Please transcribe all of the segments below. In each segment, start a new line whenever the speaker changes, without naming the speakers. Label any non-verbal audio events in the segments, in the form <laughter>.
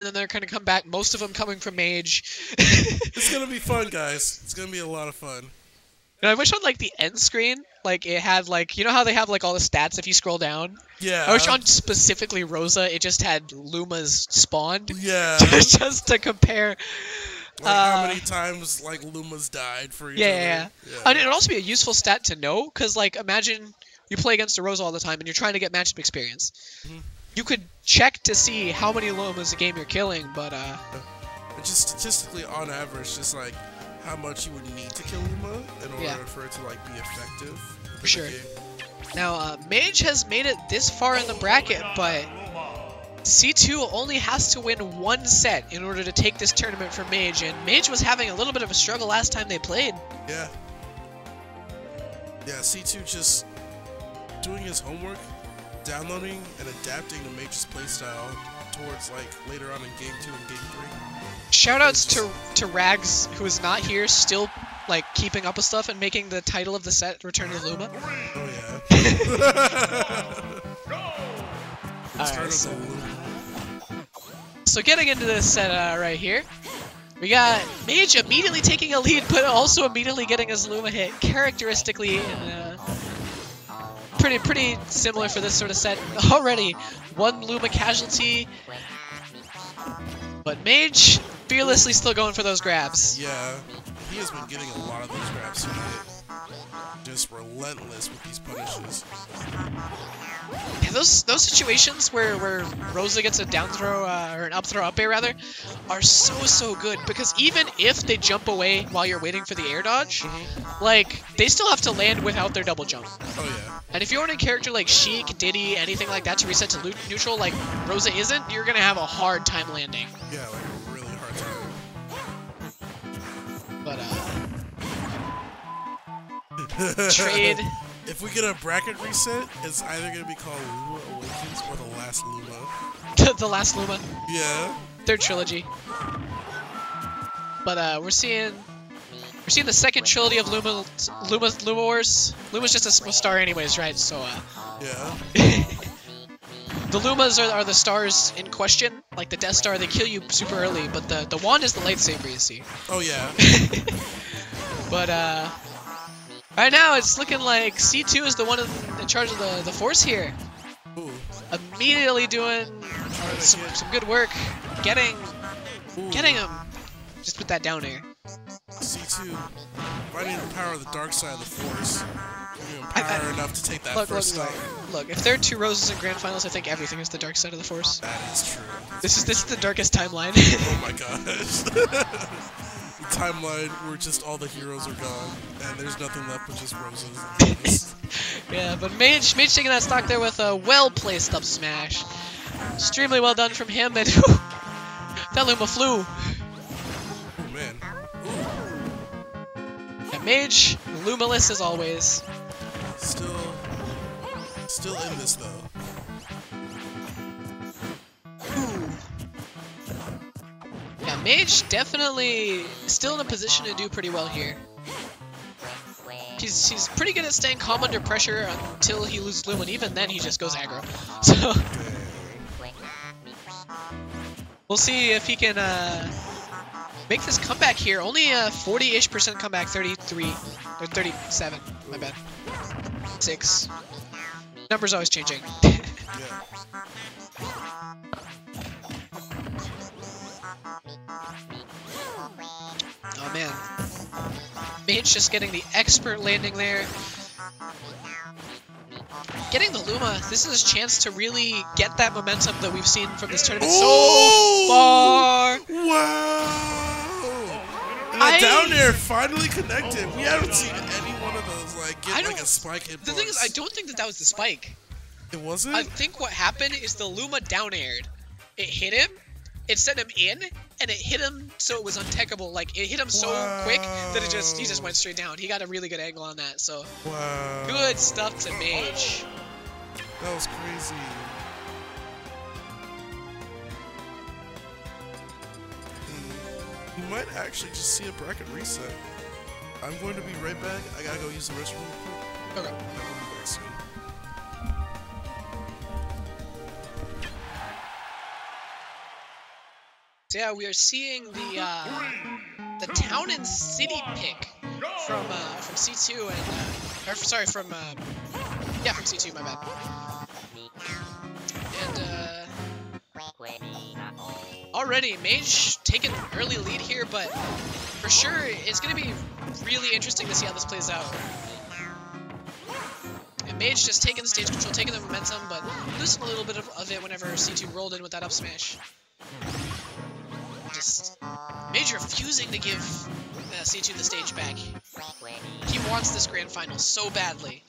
then they're going to come back. Most of them coming from Mage. <laughs>
It's gonna be fun, guys. It's gonna be a lot of fun.
And I wish on like the end screen, like it had like you know how they have like all the stats if you scroll down.
Yeah.
I wish on specifically Rosa, it just had Luma's spawned,
Yeah. <laughs>
just to compare.
Like how
uh,
many times like Luma's died for each
Yeah,
other.
yeah,
yeah.
And it'd also be a useful stat to know, because like imagine you play against a Rosa all the time and you're trying to get matchup experience.
Mhm.
You could check to see how many Lumas a game you're killing, but uh,
just statistically, on average, just like how much you would need to kill Luma in order
Yeah.
for it to like be effective. For
sure.
game.
now uh, Mage has made it this far in the bracket, but C2 only has to win one set in order to take this tournament for Mage, and Mage was having a little bit of a struggle last time they played.
Yeah. Yeah, C2 just doing his homework, downloading and adapting the Mage's playstyle towards like later on in game two and game three.
Shoutouts to to Rags, who is not here, still like keeping up with stuff and making the title of the set Return to Luma.
Oh yeah. <laughs> <laughs>
Alright, so- So getting into this set uh, right here, we got Mage immediately taking a lead, but also immediately getting his Luma hit, characteristically and, uh, pretty pretty similar for this sort of set. Already one Luma casualty, but Mage fearlessly still going for those grabs.
Yeah, he has been getting a lot of those grabs to hit. Just relentless with these punishes.
Yeah, those those situations where where Rosa gets a down throw uh, or an up throw up air rather are so so good because even if they jump away while you're waiting for the air dodge, like they still have to land without their double jump.
Oh yeah.
And if you're on a character like Sheik, Diddy, anything like that to reset to neutral, like Rosa isn't, you're gonna have a hard time landing.
Yeah, like
trade. <laughs>
If we get a bracket reset, it's either gonna be called Luma Awakens or the Last Luma. <laughs>
the last Luma,
Yeah.
third trilogy. But uh, we're seeing we're seeing the second trilogy of Luma Luma Luma Wars. Luma's just a star anyways, right? So uh,
Yeah. <laughs>
the Lumas are, are the stars in question. Like the Death Star, they kill you super early, but the the wand is the lightsaber. You see.
Oh yeah.
But uh, right now it's looking like C2 is the one in, in charge of the the force here.
Ooh.
Immediately doing uh, some, some good work, getting
Ooh.
getting him. Just put that down here.
C2 riding the power of the dark side of the force. Him
I- I-
enough to take that
Look, look,
first
look,
stop.
look. If there are two roses in grand finals, I think everything is the dark side of the force.
That is true.
This is this is the darkest timeline.
Oh my <laughs> gosh. <laughs> timeline where just all the heroes are gone and there's nothing left but just roses. <laughs>
yeah, but Mage Mage taking that stock there with a well placed up smash. Extremely well done from him, and <laughs> that Luma flew.
oh man.
Yeah, Mage, Lumaless as always.
Still, still in this though.
Mage definitely still in a position to do pretty well here. He's, he's pretty good at staying calm under pressure until he loses Luma, and even then he just goes aggro. <laughs> So we'll see if he can uh, make this comeback here. Only a 40-ish percent comeback, 33 or 37. My bad. Six. Numbers always changing. <laughs>
Yeah.
Man. Mage just getting the expert landing there. Getting the Luma, this is his chance to really get that momentum that we've seen from this tournament
Oh!
so far.
Wow! And
I-
the down air finally connected. We haven't seen any one of those like get like a spike hit.
The thing is, I don't think that that was the spike.
It wasn't.
I think what happened is the Luma down aired. It hit him, it sent him in, and it hit him so it was untechable. Like it hit him so quick that it just he just went straight down. He got a really good angle on that. So
wow.
good stuff to Mage.
That was crazy. Hmm. You might actually just see a bracket reset. I'm going to be right back. I gotta go use the restroom real quick.
Okay. Yeah, we are seeing the uh, the town and city pick from uh, from C2 and uh, or sorry from uh, yeah from C2 my bad. And uh, already Mage taking early lead here, but for sure it's gonna be really interesting to see how this plays out. And Mage just taking the stage control, taking the momentum, but losing a little bit of, of it whenever C2 rolled in with that up smash Refusing to give uh, C2 the stage back. He wants this grand final so badly.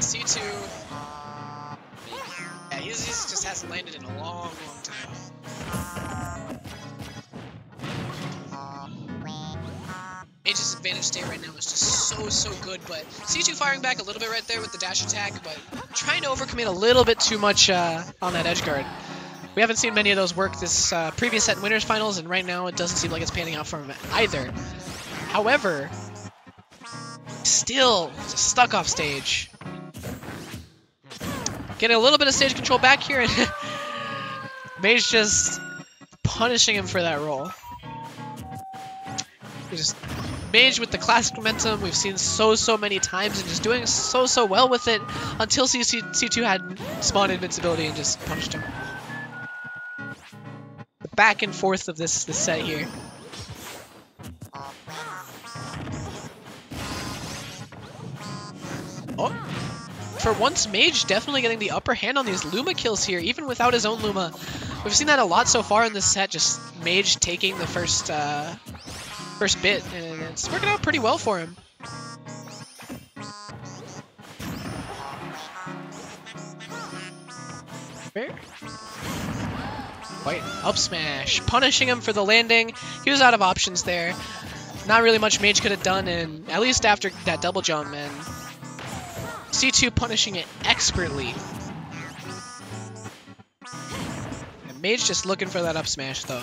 C2. Yeah, he's just hasn't landed in a long, long time. Mage's advantage state right now is just so, so good, but C2 firing back a little bit right there with the dash attack, but trying to overcommit a little bit too much uh, on that edge guard. We haven't seen many of those work this uh, previous set in Winners Finals, and right now it doesn't seem like it's panning out for him either. However, still stuck off stage. Getting a little bit of stage control back here, and <laughs> Mage just punishing him for that roll. Just Mage with the classic momentum we've seen so, so many times and just doing so, so well with it until C C2 had spawn invincibility and just punched him back and forth of this, this set here. Oh, for once, Mage definitely getting the upper hand on these Luma kills here, even without his own Luma. We've seen that a lot so far in this set, just Mage taking the first, uh, first bit, and it's working out pretty well for him. Up smash, punishing him for the landing. He was out of options there. Not really much Mage could have done, and at least after that double jump, and C2 punishing it expertly. And Mage just looking for that up smash, though.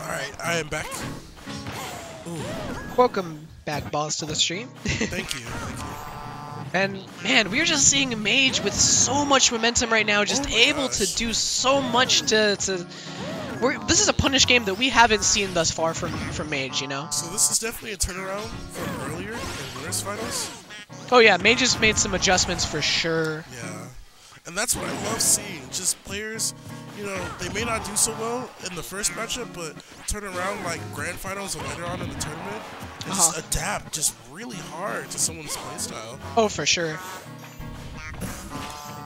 Alright, I am back.
Ooh. Welcome back, balls, to the stream.
Thank you, thank you.
And man, we're just seeing Mage with so much momentum right now, just oh able gosh. to do so much to. to we're, this is a punish game that we haven't seen thus far from from Mage, you know.
So this is definitely a turnaround from earlier in winners finals.
Oh yeah, Mage has made some adjustments for sure.
Yeah, and that's what I love seeing. Just players, you know, they may not do so well in the first matchup, but turn around like grand finals or later on in the tournament and uh -huh. just adapt just really hard to someone's playstyle.
Oh, for sure.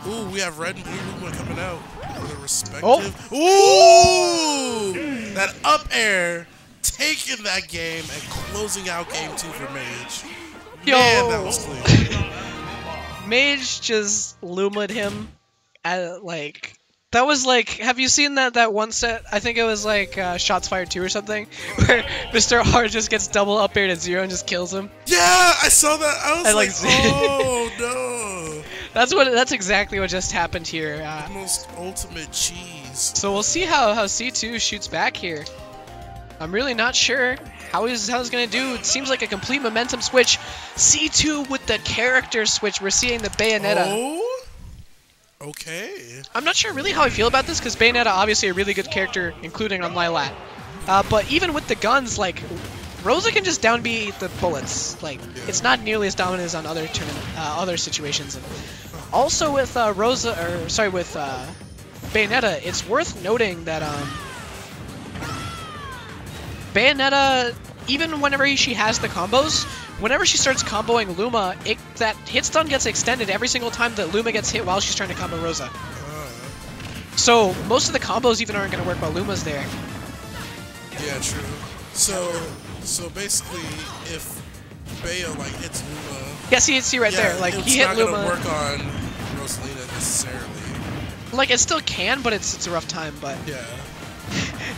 Ooh, we have red and blue Luma coming out. The oh. respective. Oh. Ooh! That up air taking that game and closing out game two for Mage. Yo. Man, that was clean.
Mage just lumed him at like that was like, have you seen that that one set? I think it was like uh, Shots Fired 2 or something, <laughs> where Mr. R just gets double up air to zero and just kills him.
Yeah, I saw that. I was I like, like <laughs> oh no.
That's what. That's exactly what just happened here.
Uh, the most ultimate cheese.
So we'll see how how C2 shoots back here. I'm really not sure how he's how he's gonna do. It seems like a complete momentum switch. C2 with the character switch. We're seeing the Bayonetta.
Oh. Okay.
I'm not sure really how I feel about this because Bayonetta obviously a really good character, including on Lylat. Uh, but even with the guns, like Rosa can just down B the bullets. Like yeah. it's not nearly as dominant as on other tournament, uh, other situations. And also with uh, Rosa, or sorry, with uh, Bayonetta, it's worth noting that um, Bayonetta, even whenever she has the combos, whenever she starts comboing Luma, it, that hit stun gets extended every single time that Luma gets hit while she's trying to combo Rosa. So most of the combos even aren't going to work while Luma's there.
Yeah, true. So, so basically, if Bayo like hits Luma,
yeah, see, see right yeah, there, like he hit Luma.
It's not gonna work on Rosalina necessarily.
Like it still can, but it's it's a rough time. But
yeah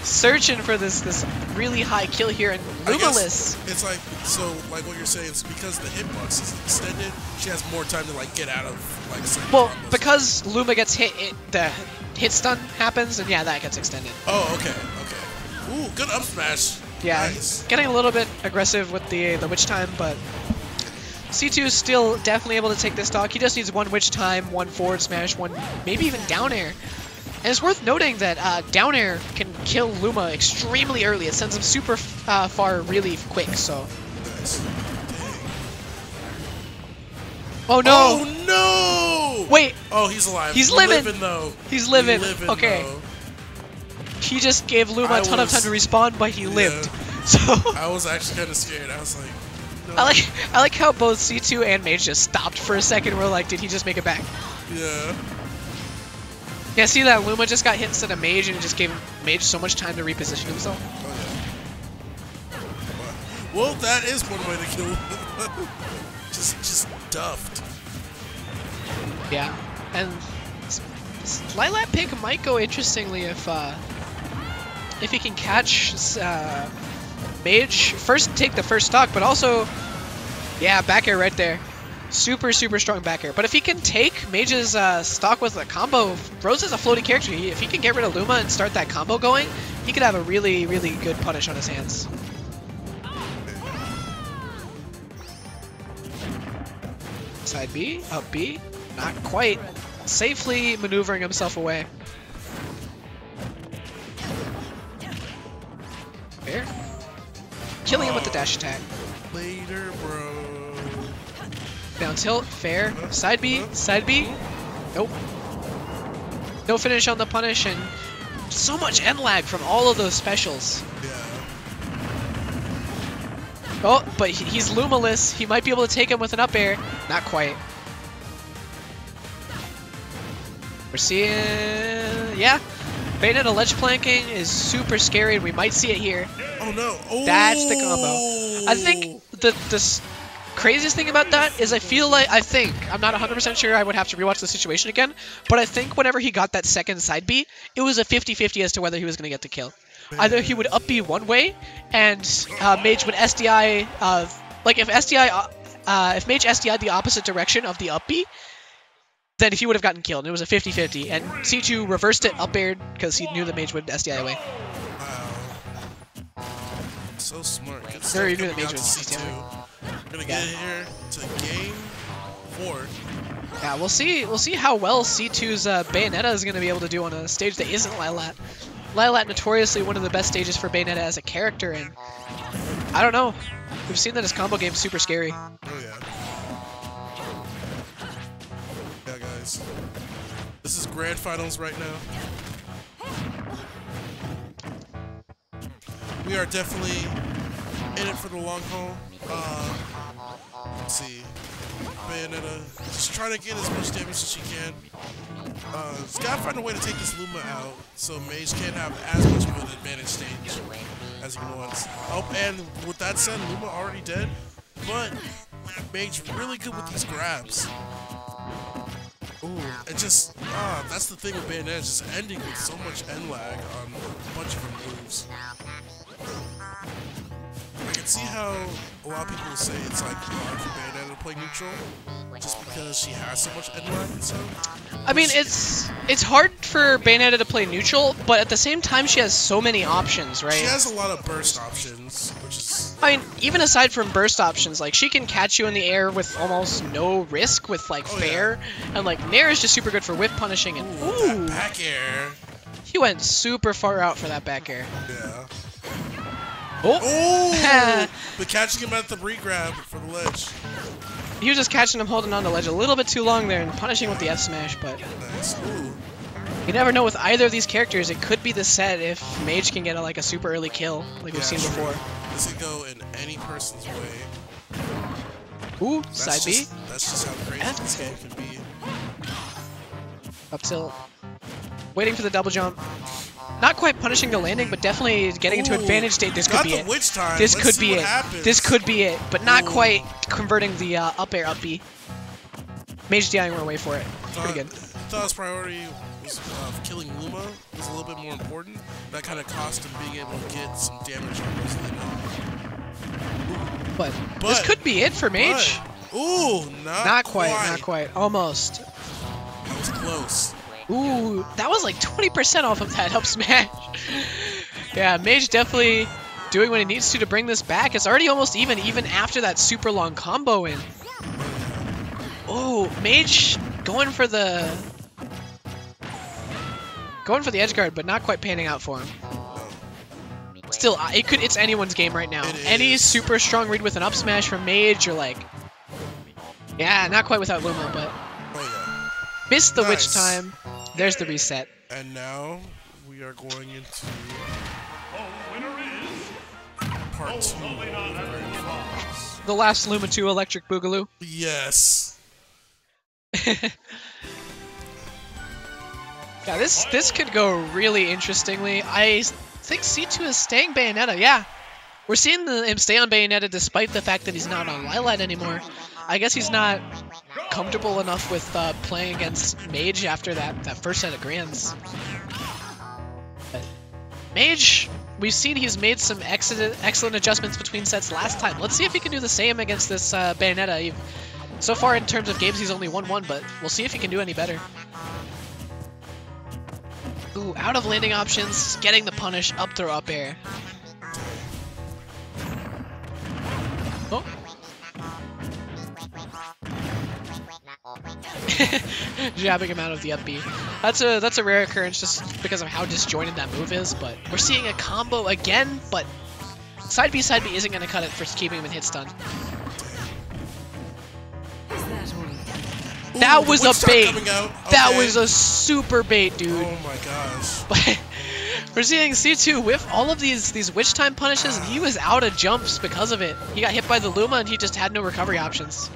searching for this this really high kill here, and Lumaless.
It's like so like what you're saying is because the hitbox is extended, she has more time to like get out of like.
Well, because Luma gets hit, it, the hit stun happens, and yeah, that gets extended.
Oh, okay, okay. Ooh, good up smash.
Yeah,
nice.
getting a little bit aggressive with the the witch time, but C2 is still definitely able to take this stock. He just needs one witch time, one forward smash, one maybe even down air. And it's worth noting that uh, down air can kill Luma extremely early. It sends him super uh, far really quick, so... Oh no!
Oh no!
Wait,
Oh, he's alive.
He's living.
though.
He's living.
living,
Okay.
though.
he just gave Luma a
I
ton of time to respawn, but he
Yeah.
lived. <laughs> So...
I was actually kind of scared. I was like, no.
I like I like how both C2 and Mage just stopped for a second. We're like, did he just make it back?
Yeah.
Yeah, see that Luma just got hit instead of Mage, and it just gave Mage so much time to reposition himself.
Oh yeah. Well, that is one way to kill him. <laughs> just, just duffed.
Yeah, and Lylat pick might go interestingly if uh, if he can catch uh, Mage first, take the first stock, but also yeah, back air right there. Super, super strong back air. But if he can take Mage's uh, stock with a combo, Rose is a floating character. If he can get rid of Luma and start that combo going, he could have a really, really good punish on his hands. Side B, up B, not quite. Safely maneuvering himself away. Fair. Killing him with the dash attack.
Later, bro.
Down tilt, fair. Side B, side B. Nope. No finish on the punish, and so much end lag from all of those specials.
Yeah.
Oh, but he's Lumaless. He might be able to take him with an up air. Not quite. We're seeing... Yeah. Bayonetta ledge planking is super scary, and we might see it here.
Oh no. Oh.
That's the combo. I think oh. the the s- craziest thing about that is I feel like I think I'm not 100% sure I would have to rewatch the situation again, but I think whenever he got that second side beat, it was a 50-50 as to whether he was going to get the kill. Either he would up B one way, and uh, Mage would SDI. Uh, like if SDI, uh, if Mage SDI the opposite direction of the up B, then he would have gotten killed. And it was a 50-50, and C2 reversed it up aired because he knew the Mage would SDI away.
Wow. So smart. Good
Very
stuff
good
coming
Major
out C2. We're gonna
Yeah.
get here to game four.
Yeah, we'll see. We'll see how well C2's uh, Bayonetta is going to be able to do on a stage that isn't Lylat. Lylat notoriously one of the best stages for Bayonetta as a character, and I don't know. We've seen that his combo game's super scary.
Oh yeah. Yeah, guys. This is grand finals right now. We are definitely in it for the long haul. Uh, let's see. Bayonetta just trying to get as much damage as she can. Uh, she's gotta find a way to take this Luma out so Mage can't have as much of an advantage stage as he wants. Oh, and with that said, Luma already dead, but Mage really good with these grabs. Ooh, it just, ah, that's the thing with Bayonetta, just ending with so much end lag on a bunch of her moves. I can see how a lot of people say it's like hard for Bayonetta to play neutral, just because she has so much and stuff.
I mean, it's it's hard for Bayonetta to play neutral, but at the same time, she has so many options, right?
She has a lot of burst options, which is
I mean, even aside from burst options, like she can catch you in the air with almost no risk with like
Oh,
fair, and like Nair is just super good for whip punishing. And
ooh,
ooh,
back air.
he went super far out for that back air.
Yeah.
Oh,
but catching him at the re-grab for the ledge.
he was just catching him holding on the ledge a little bit too long there and punishing with the F smash. But
Nice. Ooh.
you never know with either of these characters. It could be the set if Mage can get a, like a super early kill, like we've seen before.
This could go in any person's way.
Ooh,
That's
side B,
That's just how crazy
That's
this game can be.
up tilt, waiting for the double jump. Not quite punishing the landing, but definitely getting into advantage state. This could be it. This
Let's
could be it.
Happens.
This could be it, but not
Ooh.
quite converting the uh, up air up B. Mage DIing away for it. Pretty good.
thought his priority was uh, killing Luma was a little bit more important. That kind of cost him being able to get some damage on Rosalina.
But, this could be it for Mage.
But, ooh, not,
Not quite, not quite. Almost.
That was close.
Ooh, that was like 20% off of that up <laughs> smash. yeah, Mage definitely doing what he needs to to bring this back. It's already almost even, even after that super long combo in. Oh, Mage going for the going for the edge guard, but not quite panning out for him. Still, it could it's anyone's game right now. Any super strong read with an up smash from Mage or like Yeah, not quite without Luma, but
Oh
missed the witch time. There's the reset.
And now we are going into part two. the
The last Luma 2 electric boogaloo.
Yes. <laughs>
Yeah, this this could go really interestingly. I think C2 is staying Bayonetta. Yeah, we're seeing the, him stay on Bayonetta despite the fact that he's not on Lylat anymore. I guess he's not comfortable enough with uh, playing against Mage after that, that first set of grands. But Mage, we've seen he's made some excellent, excellent adjustments between sets last time. Let's see if he can do the same against this uh, Bayonetta. So far in terms of games, he's only 1-1, but we'll see if he can do any better. Ooh, out of landing options, getting the punish, up throw, up air. <laughs> Jabbing him out of the up B. That's a that's a rare occurrence just because of how disjointed that move is, but we're seeing a combo again, but side B side B isn't gonna cut it for keeping him in hit stun.
Ooh,
That
the
was a bait.
coming out.
That was a super bait, dude.
Oh my gosh. <laughs>
But we're seeing C2 whiff all of these these witch time punishes, and he was out of jumps because of it. He got hit by the Luma, and he just had no recovery options.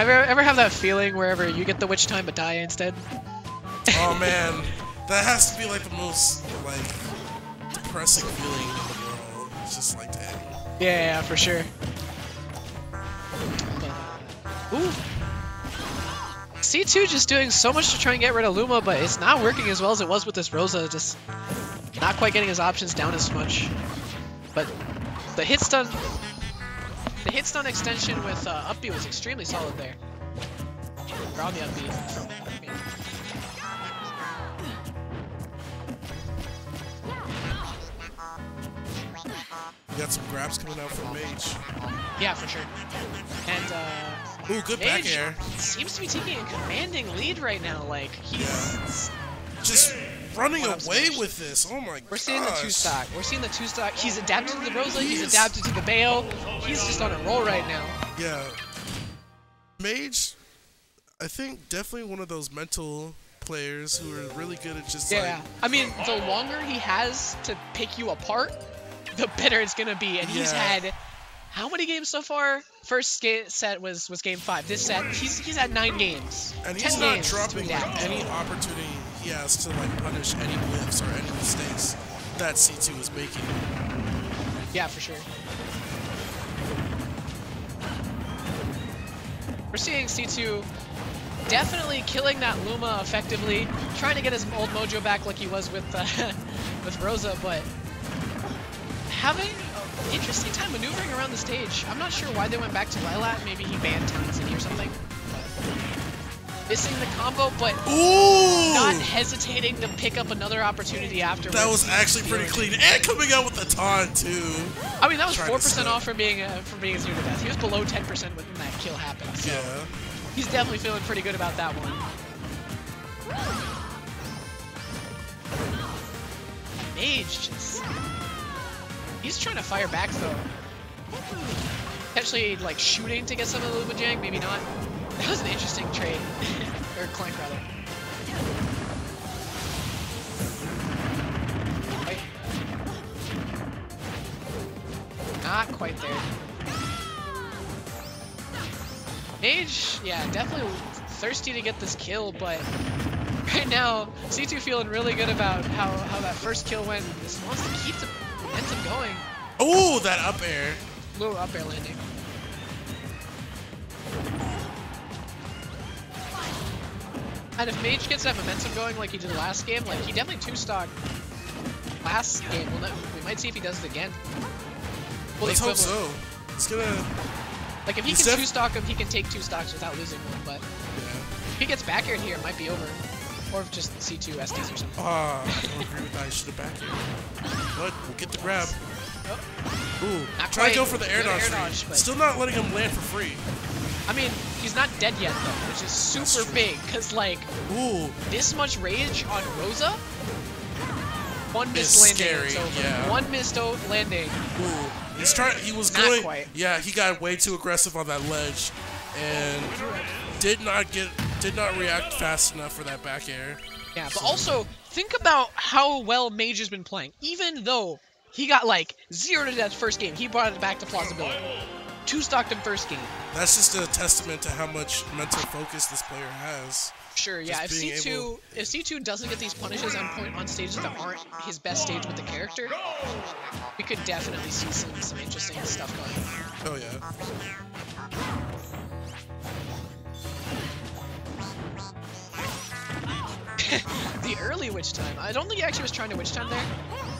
Ever ever have that feeling wherever you get the witch time but die instead?
Oh <laughs> man, that has to be like the most like depressing feeling in the world. It's just like, that.
Yeah, yeah, for sure. Ooh. C2 just doing so much to try and get rid of Luma, but it's not working as well as it was with this Rosa. Just not quite getting his options down as much. But the hit stun, the hit stun extension with uh, up B was extremely solid there. Or on the up B. Yeah.
We got some grabs coming out from Mage.
Yeah, for sure. And uh,
Ooh, good back
Mage
air.
seems to be taking a commanding lead right now. Like he's
Just running away
smash.
with this. Oh my god.
We're seeing the two stock. We're seeing the two stock. He's adapted to the Rosa. He's
He's-
adapted to the Bayo. He's just on a roll right now.
Yeah. Mage, I think definitely one of those mental players who are really good at just
Yeah.
like
I mean, the longer he has to pick you apart, the better it's gonna be. And he's had how many games so far? First ga- set was was game five. This set, he's he's had nine games.
and
Ten
he's not
games
dropping like, any opportunity he has to like punish any whiffs or any mistakes that C2 is making.
Yeah, for sure. We're seeing C2 definitely killing that Luma effectively, trying to get his old mojo back like he was with uh, <laughs> with Rosa, but having an interesting time maneuvering around the stage. I'm not sure why they went back to Lylat. Maybe he banned Town or something. But missing the combo, but
Ooh!
not hesitating to pick up another opportunity afterwards.
that was actually pretty clean. And coming out with the taunt too.
I mean, that was four percent off from being uh, from being zero to death. He was below ten percent when that kill happened. So
Yeah.
he's definitely feeling pretty good about that one. Mage just he's trying to fire back though. Potentially like shooting to get some of the Lumajang, maybe not. That was an interesting trade. <laughs> or clank rather. Not quite there. Mage, yeah, definitely thirsty to get this kill, but <laughs> right now, C2 feeling really good about how, how that first kill went. Just wants to keep the momentum going.
Ooh, that up air.
Little up air landing. And if Mage gets that momentum going like he did last game, like he definitely two stock last game. We'll we might see if he does it again. Well,
Let's hope so. It's gonna.
Like if he can two stock him, he can take two stocks without losing one. But
Yeah.
if he gets back aired here, it might be over. Or just C2 SDs or something.
Ah, I don't agree with that. I should have back here. But we'll get the grab. Ooh,
Not
try to go for the air
Good air
dodge.
dodge, but-
Still not letting him land for free.
I mean, he's not dead yet though, which is super big. Cause like
Ooh,
this much rage on Rosa, one missed landing,
scary, yeah.
One missed landing.
ooh. He's trying. He was
Not
going.
quite.
Yeah, he got way too aggressive on that ledge, and did not get. Did not react fast enough for that back air.
Yeah, but also think about how well Mage has been playing. Even though he got like zero to death first game, he brought it back to plausibility. Two stocked him first game.
That's just a testament to how much mental focus this player has.
Sure, yeah. If
Just being
C2
able-
if C2 doesn't get these punishes on point on stages that aren't his best stage with the character, we could definitely see some some interesting stuff going. on.
Oh yeah. <laughs>
the early witch time. I don't think he actually was trying to witch time there.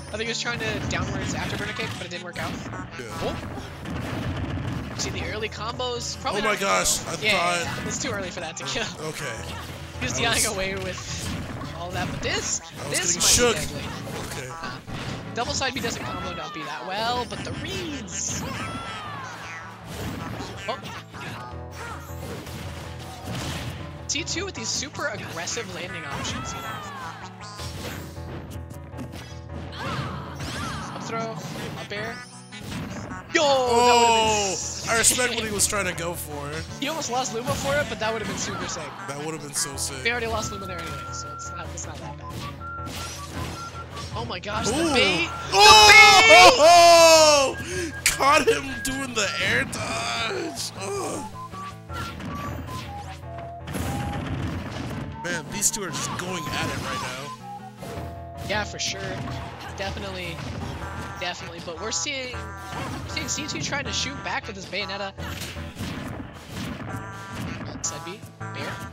I think he was trying to downwards afterburner kick, but it didn't work out.
Yeah.
Oh. See the early combos. Probably
Oh
my
gosh! I
Yeah,
thought.
yeah, it's too early for that to kill. <laughs>
Okay.
He was
was-
away with all that, but this, this might
shook.
be deadly.
Okay.
Uh, double side B doesn't combo not be that well, but the reads. Oh. T2 with these super aggressive landing options, you know. Up throw, up air. Yo!
Oh, I respect what he was trying to go for.
He almost lost Luma for it, but that would have been super sick.
That would have been so
We
sick.
already lost Luma there anyway, so it's not, it's not that bad. Oh my gosh, the
Ooh.
bait!
Oh! <laughs> Caught him doing the air dodge. Oh. Man, these two are just going at it right now.
Yeah, for sure. Definitely. Definitely. But we're seeing we're seeing C2 trying to shoot back with his Bayonetta. Side B. Bear.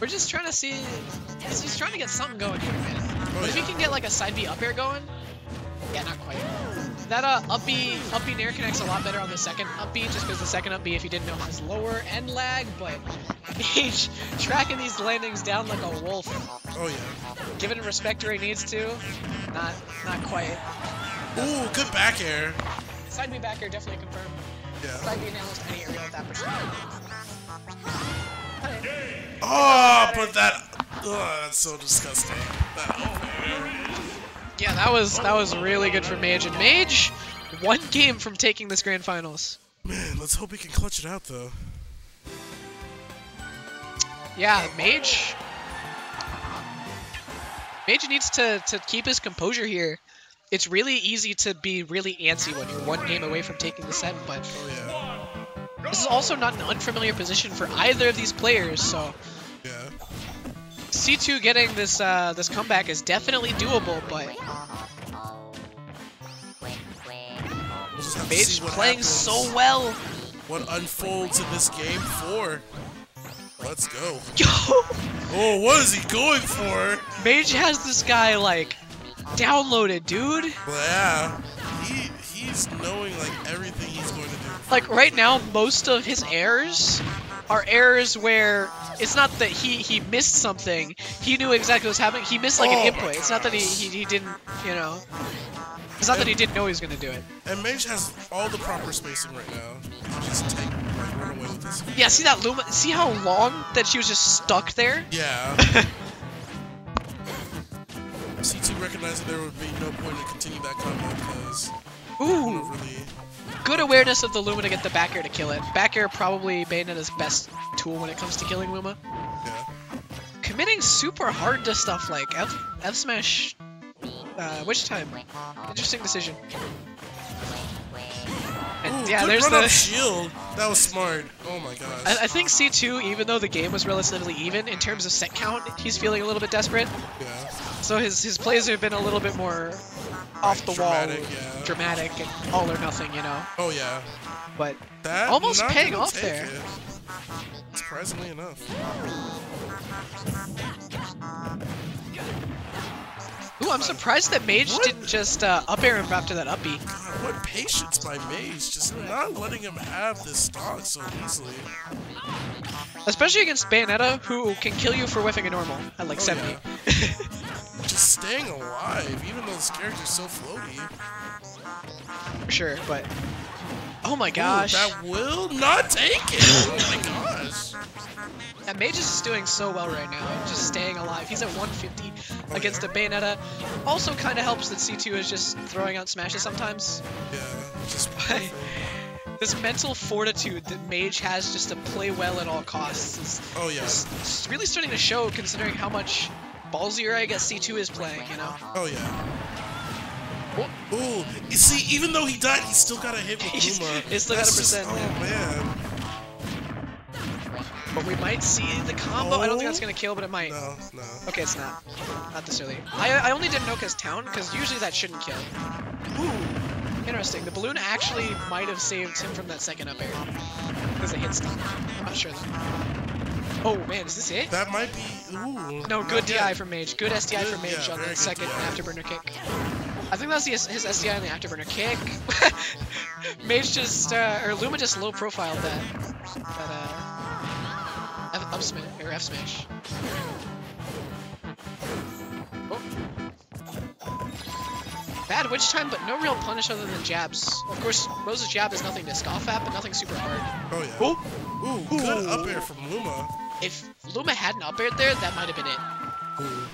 We're just trying to see he's just trying to get something going here, man.
Oh,
if he can get like a side B up air going, yeah, not quite. That uh up B up B nair connects a lot better on the second up B just because the second up B if you didn't know has lower end lag, but Mage <laughs> tracking these landings down like a wolf.
Oh yeah.
Giving respect where he needs to. Not not quite.
Ooh, good back air.
Side B back air definitely confirmed.
Yeah.
Side B in almost any area with that percent.
Oh, ah, but that. Oh, that's so disgusting. That, oh,
Yeah, that was that was really good for Mage. And Mage, one game from taking this grand finals.
man, let's hope he can clutch it out though.
Yeah, Mage. Mage needs to, to keep his composure here. It's really easy to be really antsy when you're one game away from taking the set, but
Oh yeah.
this is also not an unfamiliar position for either of these players, so
Yeah.
C2 getting this uh, this comeback is definitely doable, but
We'll just have to
Mage playing
happens,
so well.
What unfolds in this game four. Let's go. <laughs>
Yo,
Oh, what is he going for?
Mage has this guy like downloaded, dude.
Well, yeah. He he's knowing like everything he's going to do.
Like right now, most of his errors are errors where it's not that he he missed something. He knew exactly what was happening. He missed like
Oh
an input. It's not that he, he he didn't, you know. It's not that he didn't know he was gonna do it.
And Mage has all the proper spacing right now. Just take like run away with this.
Yeah, see that Luma? See how long that she was just stuck there?
Yeah. <laughs> C2 that there would be no point in continuing that combo because
Ooh,
really.
good awareness of the Luma to get the back air to kill it. Back air probably Bayonetta's best tool when it comes to killing Luma.
Yeah.
Committing super hard to stuff like F, F smash. Uh, witch time? Interesting decision. And
Ooh,
yeah,
good
there's
run
the.
up shield. That was smart. Oh my gosh.
I, I think C2, even though the game was relatively even in terms of set count, he's feeling a little bit desperate.
yeah.
So his his plays have been a little bit more off the
Dramatic,
wall,
yeah.
dramatic, and all or nothing, you know.
Oh yeah.
But
That
Almost paying off there.
it. Surprisingly enough.
Ooh, I'm surprised that Mage
What?
didn't just uh, up air him after that uppy.
God, what patience by Mage, just not letting him have this stock so easily.
Especially against Bayonetta, who can kill you for whiffing a normal at like
Oh,
70. <laughs>
just staying alive, even though this character's so floaty.
For sure, but oh my
Ooh,
gosh,
that will not take it. Oh my gosh.
That Mage is just doing so well right now, just staying alive. He's at 150
Oh,
against a Bayonetta. Also, kind of helps that C2 is just throwing out smashes sometimes.
Yeah, just <laughs>
this mental fortitude that Mage has just to play well at all costs is,
Oh yeah.
is, really starting to show, considering how much ballsier I guess C2 is playing. You know.
Oh yeah. Ooh, you see, even though he died, he still got a hit with Luma. <laughs>
he's still got a
That's just-
percent,
Oh man.
But we might see the combo. I don't think
Oh.
that's gonna kill, but it might.
No, no.
Okay, it's not. Not this early. I, I only did Noka's town, because usually that shouldn't kill. Ooh, interesting. The balloon actually might have saved him from that second up air. Because it hit stun. I'm not sure though. Oh man, is this it?
That might be. Ooh.
No, good
yet.
DI from Mage. Good SDI
Good-
from Mage
yeah,
on the second
DI.
afterburner kick. I think that's his, his SDI on the afterburner kick. <laughs> Mage just, uh, or Luma just low profiled that, that, uh, up smash, or F smash. Oh. Bad witch time, but no real punish other than jabs. Of course, Rose's jab is nothing to scoff at, but nothing super hard.
Oh yeah.
Oh,
Ooh, good up air from Luma.
if Luma had an up air there, that might have been it.
Ooh.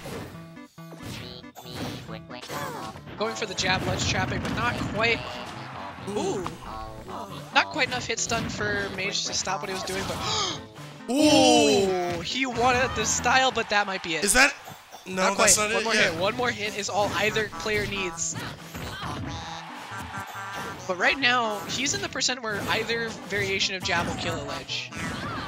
Going for the jab ledge trapping, but not quite. Ooh. Not quite enough hit stun for Mage to stop what he was doing, but <gasps> <gasps>
Ooh.
Ooh, he wanted the style, but that might be it.
Is that? No,
not
that's not
One
it
more
yet.
hit. One more hit is all either player needs. But right now, he's in the percent where either variation of jab will kill a ledge.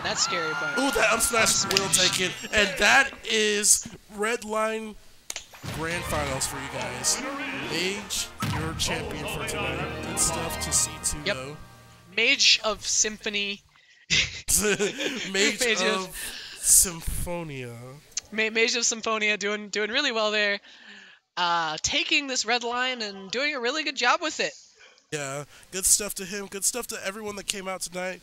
That's scary, but
Ooh, that up smash will take it, and that is red line grand finals for you guys. Mage, your champion for tonight. Good stuff to see too,
Yep.
though.
Mage of Symphony. <laughs>
Mage
Mage of-
of Symphonia.
Ma- Mage of Symphonia doing doing really well there. Uh, taking this red line and doing a really good job with it.
Yeah, good stuff to him. Good stuff to everyone that came out tonight.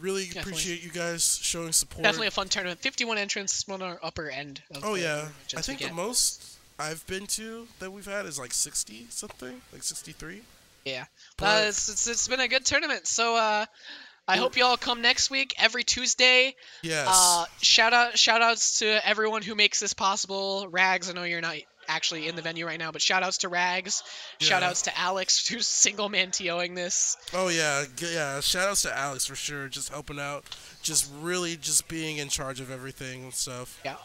Really
Definitely.
appreciate you guys showing support.
Definitely a fun tournament. 51 entrants, one on our upper end. Of
Oh yeah, I think the most I've been to that we've had is like 60 something, like 63.
Yeah,
But-
uh, it's, it's it's been a good tournament. So uh, I hope y'all come next week every Tuesday.
Yes.
Uh, shout out shout outs to everyone who makes this possible. Rags, I know you're not actually in the venue right now, but shout outs to Rags.
Yeah.
Shout outs to Alex, <laughs> who's single man TOing this.
oh yeah, yeah. Shout outs to Alex for sure, just helping out, just really just being in charge of everything and stuff.
Yeah.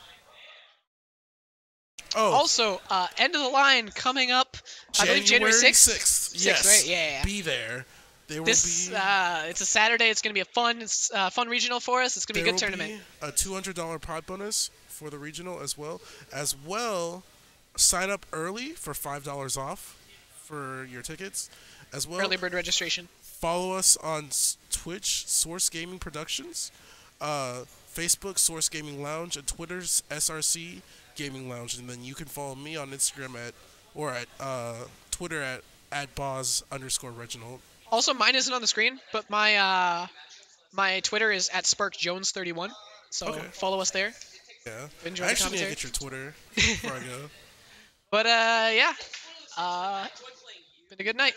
Oh,
Also, uh, end of the line coming up. I believe January 6th.
6th.
Sixth,
Yes.
right? Yeah, yeah.
Be there. There will
This
be.
uh, it's a Saturday. It's gonna be a fun, uh, fun regional for us. It's gonna be a good tournament.
A two hundred dollar pot bonus for the regional as well. As well, sign up early for five dollars off for your tickets. As well,
Early bird registration.
follow us on Twitch, Source Gaming Productions, uh, Facebook, Source Gaming Lounge, and Twitter's SRC Gaming Lounge. And then you can follow me on Instagram at or at uh, Twitter at at Boz underscore Reginald.
Also, mine isn't on the screen, but my uh, my Twitter is at SparkJones31. So
Okay.
follow us there.
Yeah.
Enjoy
I actually need to get your Twitter before I go. <laughs>
But uh, yeah, uh, been a good night.